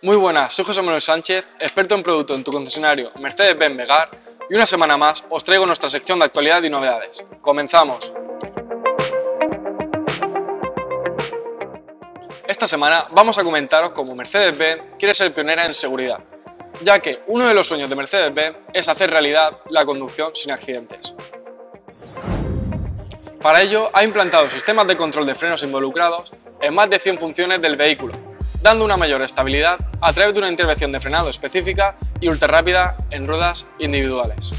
Muy buenas, soy José Manuel Sánchez, experto en producto en tu concesionario Mercedes-Benz Megar y una semana más os traigo nuestra sección de actualidad y novedades. ¡Comenzamos! Esta semana vamos a comentaros cómo Mercedes-Benz quiere ser pionera en seguridad, ya que uno de los sueños de Mercedes-Benz es hacer realidad la conducción sin accidentes. Para ello ha implantado sistemas de control de frenos involucrados en más de 100 funciones del vehículo, dando una mayor estabilidad a través de una intervención de frenado específica y ultra rápida en ruedas individuales.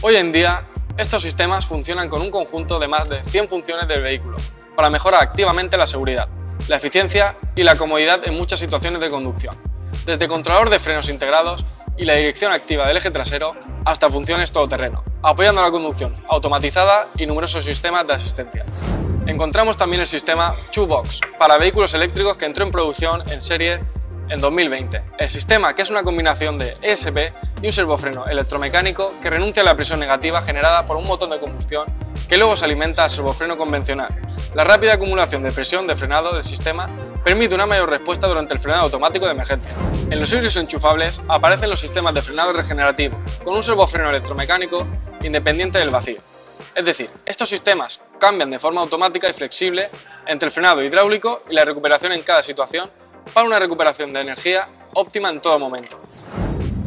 Hoy en día, estos sistemas funcionan con un conjunto de más de 100 funciones del vehículo para mejorar activamente la seguridad, la eficiencia y la comodidad en muchas situaciones de conducción, desde controlador de frenos integrados y la dirección activa del eje trasero hasta funciones todoterreno, apoyando la conducción automatizada y numerosos sistemas de asistencia. Encontramos también el sistema Box para vehículos eléctricos que entró en producción en serie en 2020. El sistema, que es una combinación de ESP y un servofreno electromecánico que renuncia a la presión negativa generada por un motor de combustión que luego se alimenta al servofreno convencional. La rápida acumulación de presión de frenado del sistema permite una mayor respuesta durante el frenado automático de emergencia. En los híbridos enchufables aparecen los sistemas de frenado regenerativo, con un servofreno electromecánico independiente del vacío. Es decir, estos sistemas cambian de forma automática y flexible entre el frenado hidráulico y la recuperación en cada situación para una recuperación de energía óptima en todo momento.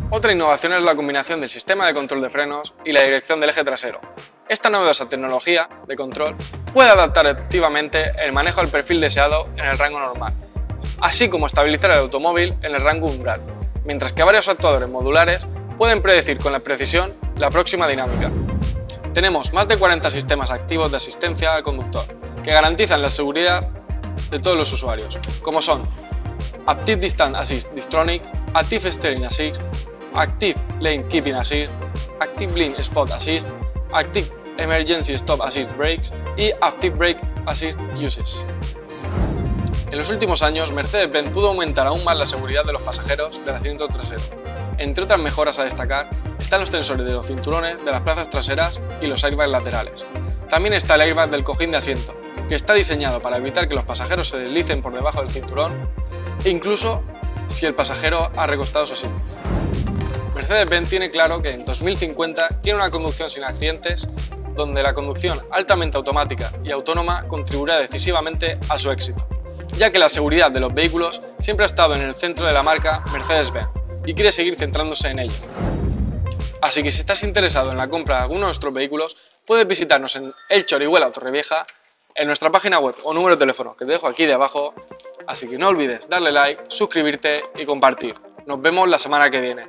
Otra innovación es la combinación del sistema de control de frenos y la dirección del eje trasero. Esta novedosa tecnología de control puede adaptar activamente el manejo al perfil deseado en el rango normal, así como estabilizar el automóvil en el rango umbral, mientras que varios actuadores modulares pueden predecir con la precisión la próxima dinámica. Tenemos más de 40 sistemas activos de asistencia al conductor, que garantizan la seguridad de todos los usuarios, como son Active Distance Assist Distronic, Active Steering Assist, Active Lane Keeping Assist, Active Blind Spot Assist, Active Emergency Stop Assist Brakes y Active Brake Assist Uses. En los últimos años, Mercedes-Benz pudo aumentar aún más la seguridad de los pasajeros del asiento trasero. Entre otras mejoras a destacar están los tensores de los cinturones de las plazas traseras y los airbags laterales. También está el airbag del cojín de asiento, que está diseñado para evitar que los pasajeros se deslicen por debajo del cinturón e incluso si el pasajero ha recostado su asiento. Mercedes-Benz tiene claro que en 2050 quiere una conducción sin accidentes donde la conducción altamente automática y autónoma contribuirá decisivamente a su éxito, ya que la seguridad de los vehículos siempre ha estado en el centro de la marca Mercedes-Benz y quiere seguir centrándose en ello. Así que si estás interesado en la compra de alguno de nuestros vehículos, puedes visitarnos en El Chorihuela Torrevieja, en nuestra página web o número de teléfono que te dejo aquí debajo, así que no olvides darle like, suscribirte y compartir. Nos vemos la semana que viene.